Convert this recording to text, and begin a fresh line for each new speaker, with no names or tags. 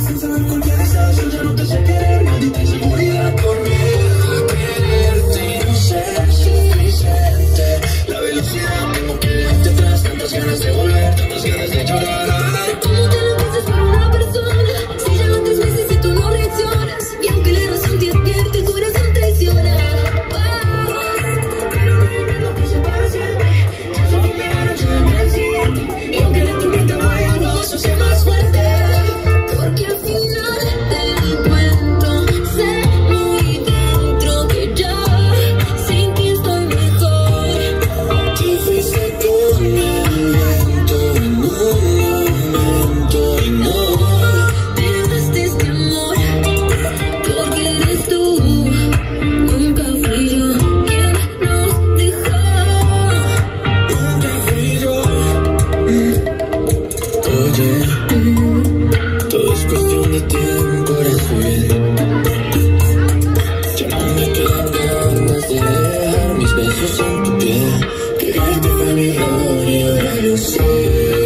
sin saber por qué deseas, yo ya no te sé Todo es cuestión de tiempo, Rafael. Ya no me quedan ganas de dejar mis besos en tu piel. Quererte fue mi error y ahora sé.